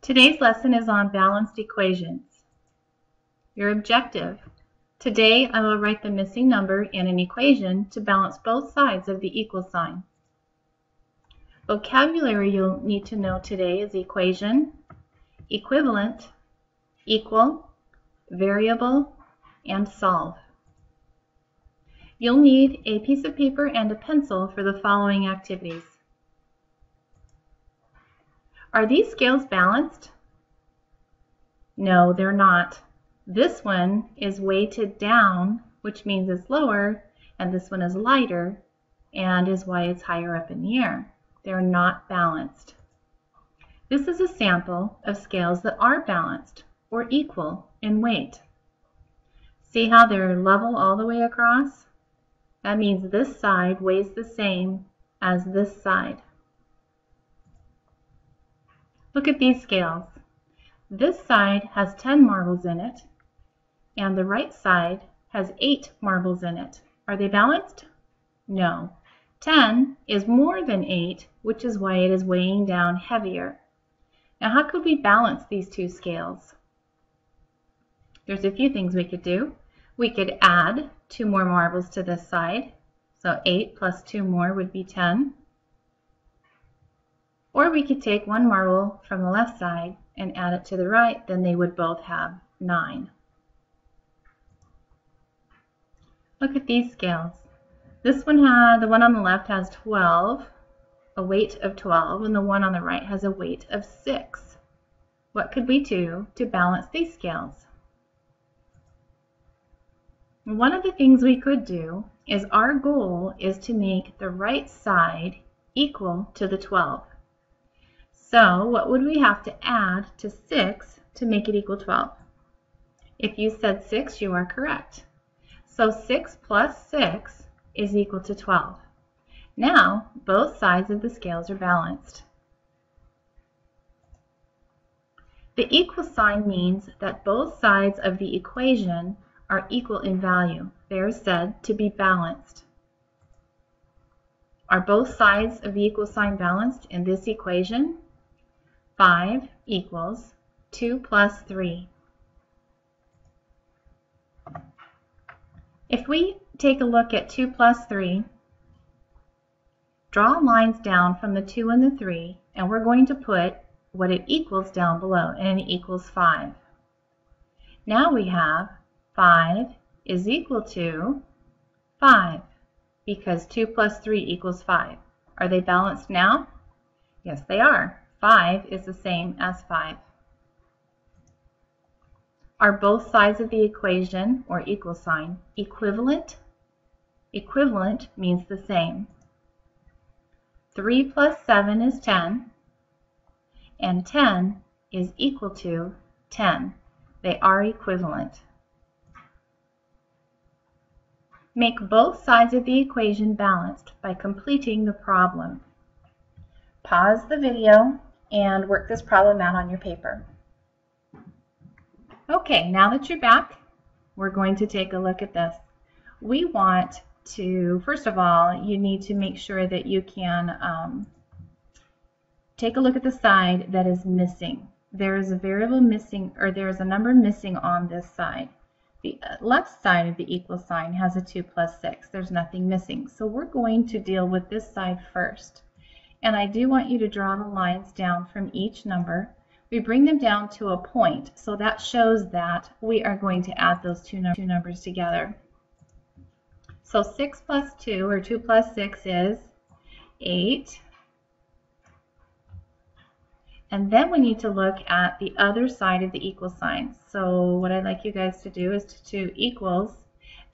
Today's lesson is on balanced equations. Your objective. Today I will write the missing number in an equation to balance both sides of the equal sign. Vocabulary you'll need to know today is equation, equivalent, equal, variable, and solve. You'll need a piece of paper and a pencil for the following activities. Are these scales balanced? No, they're not. This one is weighted down, which means it's lower, and this one is lighter, and is why it's higher up in the air. They're not balanced. This is a sample of scales that are balanced or equal in weight. See how they're level all the way across? That means this side weighs the same as this side. Look at these scales. This side has 10 marbles in it, and the right side has 8 marbles in it. Are they balanced? No. 10 is more than 8, which is why it is weighing down heavier. Now how could we balance these two scales? There's a few things we could do. We could add two more marbles to this side. So 8 plus 2 more would be 10. Or we could take one marble from the left side and add it to the right, then they would both have 9. Look at these scales. This one had, the one on the left has 12, a weight of 12, and the one on the right has a weight of 6. What could we do to balance these scales? One of the things we could do is our goal is to make the right side equal to the 12. So what would we have to add to 6 to make it equal 12? If you said 6, you are correct. So 6 plus 6 is equal to 12. Now, both sides of the scales are balanced. The equal sign means that both sides of the equation are equal in value. They are said to be balanced. Are both sides of the equal sign balanced in this equation? 5 equals 2 plus 3. If we take a look at 2 plus 3, draw lines down from the 2 and the 3, and we're going to put what it equals down below, and it equals 5. Now we have 5 is equal to 5, because 2 plus 3 equals 5. Are they balanced now? Yes, they are. 5 is the same as 5. Are both sides of the equation, or equal sign, equivalent? Equivalent means the same. 3 plus 7 is 10, and 10 is equal to 10. They are equivalent. Make both sides of the equation balanced by completing the problem. Pause the video and work this problem out on your paper. Okay, now that you're back, we're going to take a look at this. We want to, first of all, you need to make sure that you can um, take a look at the side that is missing. There is a variable missing, or there is a number missing on this side. The uh, left side of the equal sign has a 2 plus 6. There's nothing missing. So we're going to deal with this side first. And I do want you to draw the lines down from each number we bring them down to a point. So that shows that we are going to add those two, num two numbers together. So 6 plus 2, or 2 plus 6 is 8. And then we need to look at the other side of the equal sign. So what I'd like you guys to do is to do equals,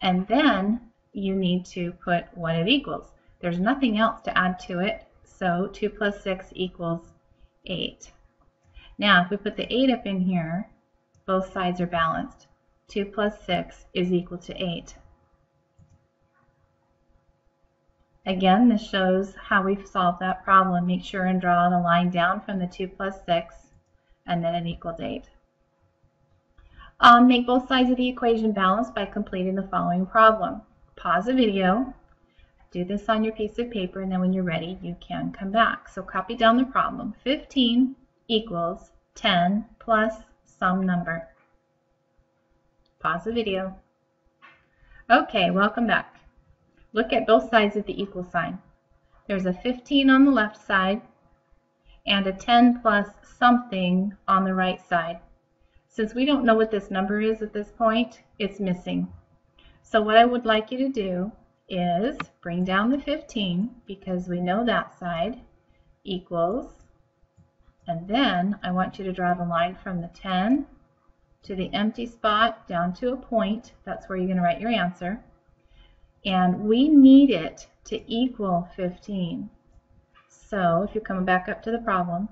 and then you need to put what it equals. There's nothing else to add to it, so 2 plus 6 equals 8. Now, if we put the 8 up in here, both sides are balanced. 2 plus 6 is equal to 8. Again, this shows how we've solved that problem. Make sure and draw the line down from the 2 plus 6 and then an equal 8. Um, make both sides of the equation balanced by completing the following problem. Pause the video, do this on your piece of paper, and then when you're ready, you can come back. So copy down the problem. 15 equals 10 plus some number. Pause the video. Okay, welcome back. Look at both sides of the equal sign. There's a 15 on the left side and a 10 plus something on the right side. Since we don't know what this number is at this point, it's missing. So what I would like you to do is bring down the 15 because we know that side equals, and then I want you to draw the line from the 10 to the empty spot down to a point. That's where you're going to write your answer. And we need it to equal 15. So if you're coming back up to the problem,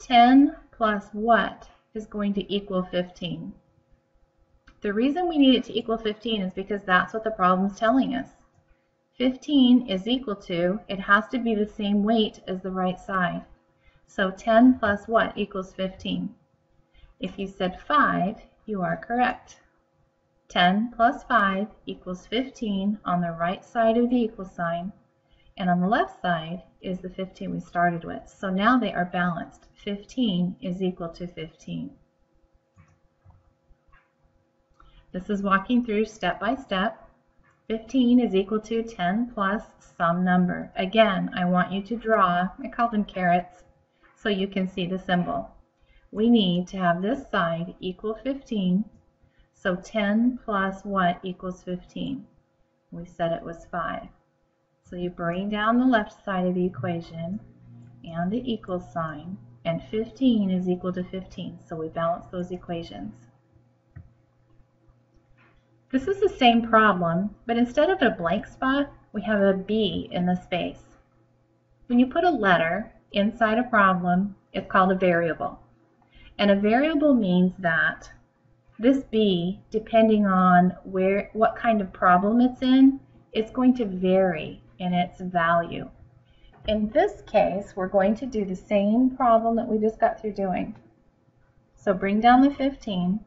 10 plus what is going to equal 15? The reason we need it to equal 15 is because that's what the problem is telling us. 15 is equal to, it has to be the same weight as the right side. So 10 plus what equals 15? If you said 5, you are correct. 10 plus 5 equals 15 on the right side of the equal sign, and on the left side is the 15 we started with. So now they are balanced. 15 is equal to 15. This is walking through step by step. 15 is equal to 10 plus some number. Again, I want you to draw, I call them carets, so you can see the symbol. We need to have this side equal 15, so 10 plus what equals 15? We said it was 5. So you bring down the left side of the equation and the equal sign, and 15 is equal to 15, so we balance those equations. This is the same problem, but instead of a blank spot, we have a B in the space. When you put a letter inside a problem, it's called a variable. And a variable means that this B, depending on where what kind of problem it's in, it's going to vary in its value. In this case, we're going to do the same problem that we just got through doing. So bring down the 15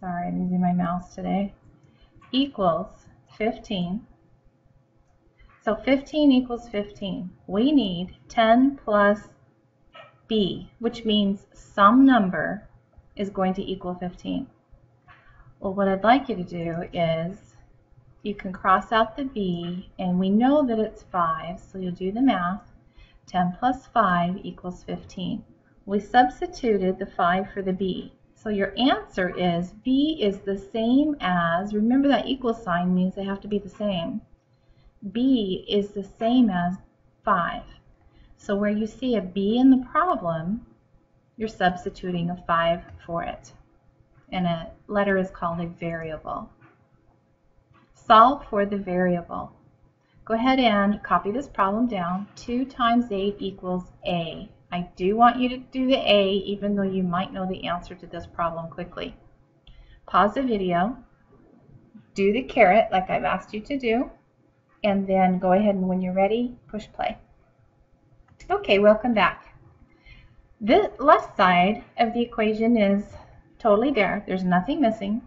sorry, I'm using my mouse today, equals 15. So 15 equals 15. We need 10 plus b, which means some number is going to equal 15. Well, what I'd like you to do is you can cross out the b, and we know that it's 5, so you'll do the math. 10 plus 5 equals 15. We substituted the 5 for the b. So your answer is B is the same as, remember that equal sign means they have to be the same. B is the same as 5. So where you see a B in the problem, you're substituting a 5 for it. And a letter is called a variable. Solve for the variable. Go ahead and copy this problem down. 2 times 8 equals A. I do want you to do the A even though you might know the answer to this problem quickly. Pause the video, do the caret like I've asked you to do, and then go ahead and when you're ready, push play. Okay, welcome back. The left side of the equation is totally there. There's nothing missing.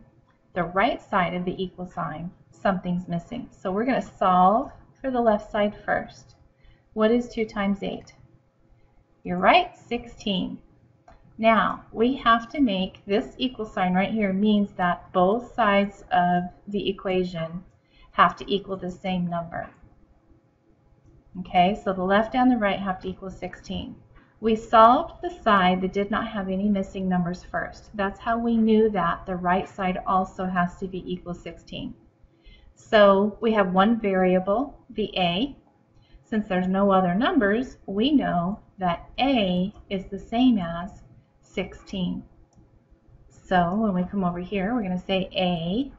The right side of the equal sign, something's missing. So we're going to solve for the left side first. What is 2 times 8? You're right, 16. Now, we have to make this equal sign right here means that both sides of the equation have to equal the same number. Okay, so the left and the right have to equal 16. We solved the side that did not have any missing numbers first. That's how we knew that the right side also has to be equal 16. So we have one variable, the a. Since there's no other numbers, we know that A is the same as 16. So when we come over here, we're going to say A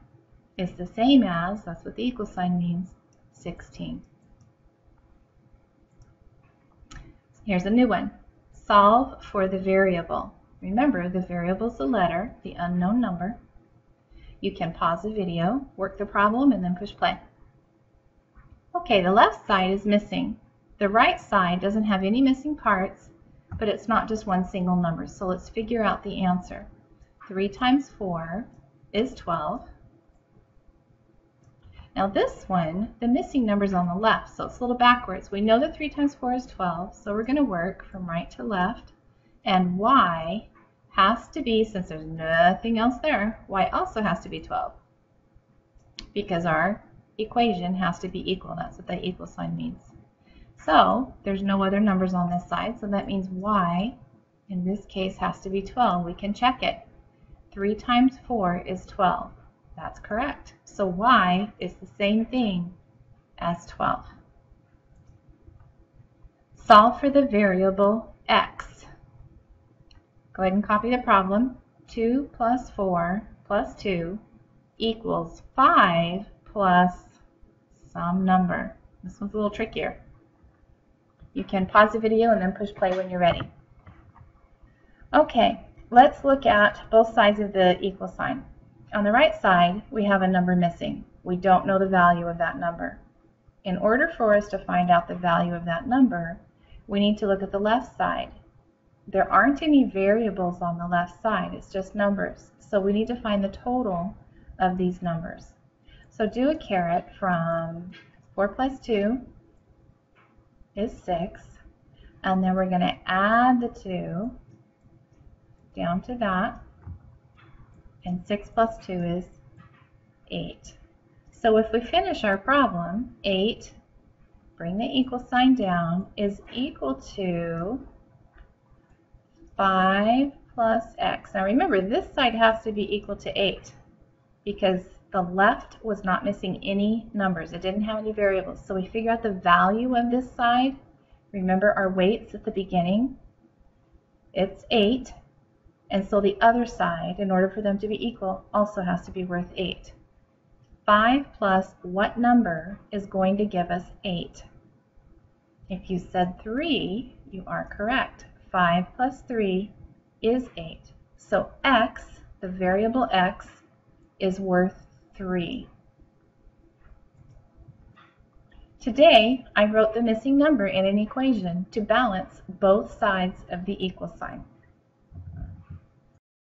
is the same as, that's what the equal sign means, 16. Here's a new one. Solve for the variable. Remember, the variable is the letter, the unknown number. You can pause the video, work the problem, and then push play. Okay, the left side is missing. The right side doesn't have any missing parts, but it's not just one single number. So let's figure out the answer. 3 times 4 is 12. Now this one, the missing number is on the left, so it's a little backwards. We know that 3 times 4 is 12, so we're going to work from right to left. And y has to be, since there's nothing else there, y also has to be 12. Because our equation has to be equal. That's what the equal sign means. So there's no other numbers on this side, so that means y, in this case, has to be 12. We can check it. 3 times 4 is 12. That's correct. So y is the same thing as 12. Solve for the variable x. Go ahead and copy the problem. 2 plus 4 plus 2 equals 5 plus some number. This one's a little trickier. You can pause the video and then push play when you're ready. Okay, let's look at both sides of the equal sign. On the right side, we have a number missing. We don't know the value of that number. In order for us to find out the value of that number, we need to look at the left side. There aren't any variables on the left side, it's just numbers. So we need to find the total of these numbers. So do a caret from 4 plus 2 is 6, and then we're going to add the 2 down to that, and 6 plus 2 is 8. So if we finish our problem, 8, bring the equal sign down, is equal to 5 plus x. Now remember, this side has to be equal to 8 because the left was not missing any numbers. It didn't have any variables. So we figure out the value of this side. Remember our weights at the beginning. It's 8. And so the other side, in order for them to be equal, also has to be worth 8. 5 plus what number is going to give us 8? If you said 3, you are correct. 5 plus 3 is 8. So x, the variable x, is worth 3. Today, I wrote the missing number in an equation to balance both sides of the equal sign.